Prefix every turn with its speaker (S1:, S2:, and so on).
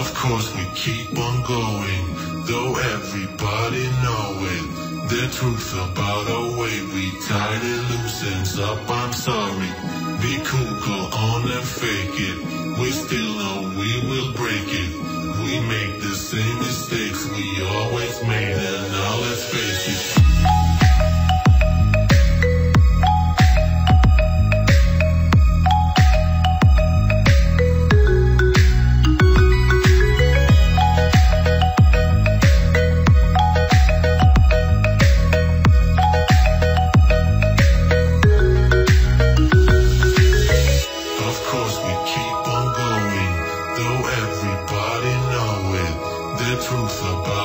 S1: Of course we keep on going, though everybody knowing the truth about our way. We tied it loose ends up, I'm sorry. Be cool, go on and fake it. We still know we will break it. We make the same mistakes we always made, and now let's face it. truth about